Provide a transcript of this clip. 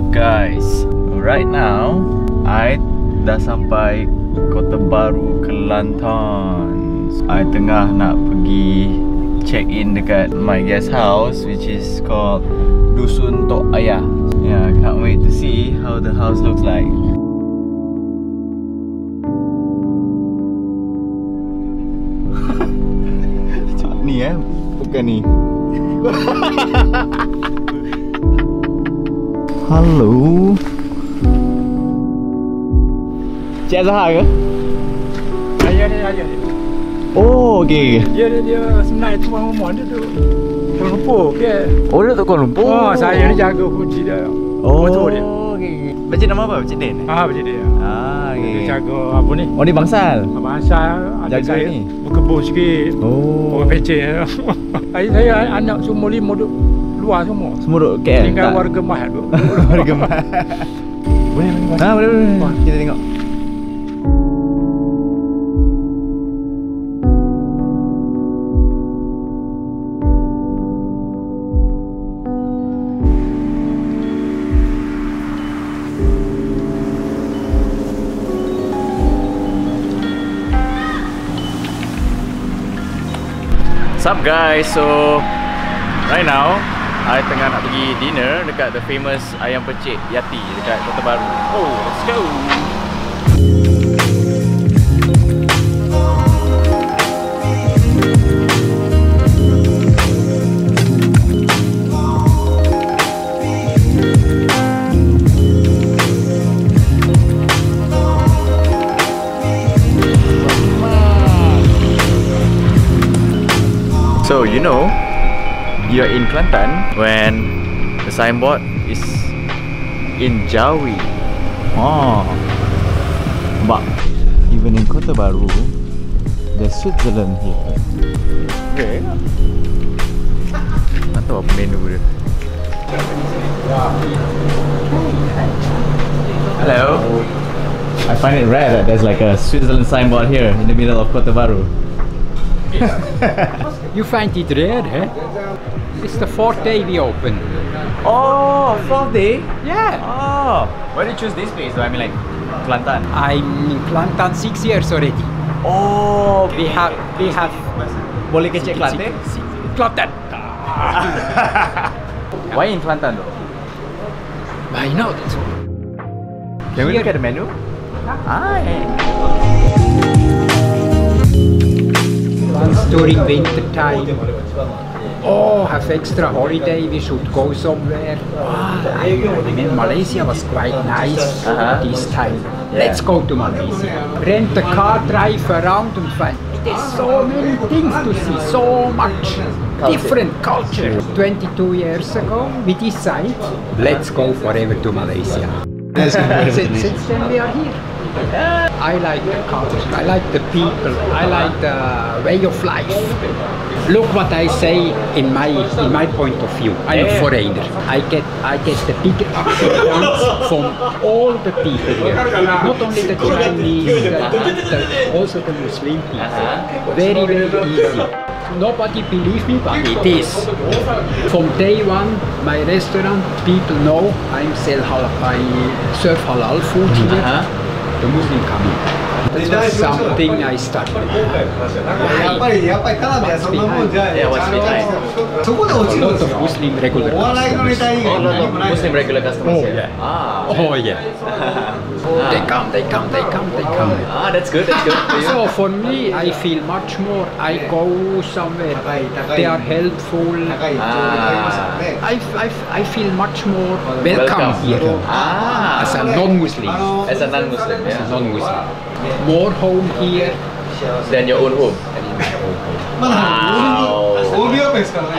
guys? Right now I dah sampai Kota Baru Kelantan. I tengah nak pergi Check in dekat my guest house Which is called Dusun Tok Ayah. Yeah, can't wait to see how the house looks like. Ni eh, bukan ni Hello Cik Azhar ke? Ayah dia, ayah dia. Oh, okay Dia dia, dia sebenarnya tuan rumah dia tu. Kuala Lumpur, ke? Oh, dia tak Kuala Lumpur Oh, saya ni jaga kunci dia. Oh, Motor dia. okay Macam nama apa? Macam Din? Ah, macam dia. Ah, Dia okay jaga apa ni? Oh, ni bangsal? Abang Asal ada Jaga saya ni? berkebun sikit. Oh Orang peceh. Saya saya anak semua lima duk luar semua. Semua duduk KL? Tinggal tak? warga Mahal tu. Warga Mahal Boleh, boleh Ha, boleh, boleh, boleh Kita tengok Sup guys, so right now I tengah nak pergi dinner dekat the famous ayam pecik Yati dekat Kota Baru. Oh, let's go. So you know, you're in Kelantan when the signboard is in Jawi. Oh, but even in Kota Baru, there's Switzerland here. Okay. Tak tahu apa menu dia. Hello. I find it rare that there's like a Switzerland signboard here in the middle of Kota Baru. You find it rare, eh? It's the fourth day we open. Oh, fourth day? Yeah. Oh, why did you choose this place though? I mean like Plantan. I'm in Kelantan six years already. Oh, We have, we have. boleh kecek Kelantan? Kelantan. Why in Kelantan though? Why not? Can we look at the menu? Ah, yeah. Once during winter time. Oh, have extra holiday. We should go somewhere. Ah, I, mean, Malaysia was quite nice Uh-huh. this time. Let's go to Malaysia. Rent a car, drive around, and find. There's so many things to see. So much different culture. 22 years ago, we decided let's go forever to Malaysia. Since, since then, we are here. I like the culture, I like the people, I like the way of life. Look what I say in my in my point of view. I'm a foreigner. I get I get the big acceptance from all the people here. Not only the Chinese, the, the, also the Muslim people. Very very easy. Nobody believe me, but it is. From day one, my restaurant people know I'm sell halal. I serve halal food here Uh-huh the Muslim coming. That was something I started. やっぱりやっぱり田辺はそんなもんじゃ Yeah, what's behind? そこで落ち A るん lot です of よ Muslim regular お笑いのネタ以 Oh, 外に no, 何 no, もない Muslim regular customers Oh, here. yeah. Ah. Oh yeah. They come, they come, they come, they come. Ah, that's good. That's good. for you. So for me, I feel much more. I go somewhere. They are helpful. 高い状況になりますので I, I, I feel much more welcome Welcome. here Ah, as a non-Muslim. あの as a non-Muslim, As a yeah. non-Muslim. More home here. Than your own home. まだ Wow. 大喜利ですからね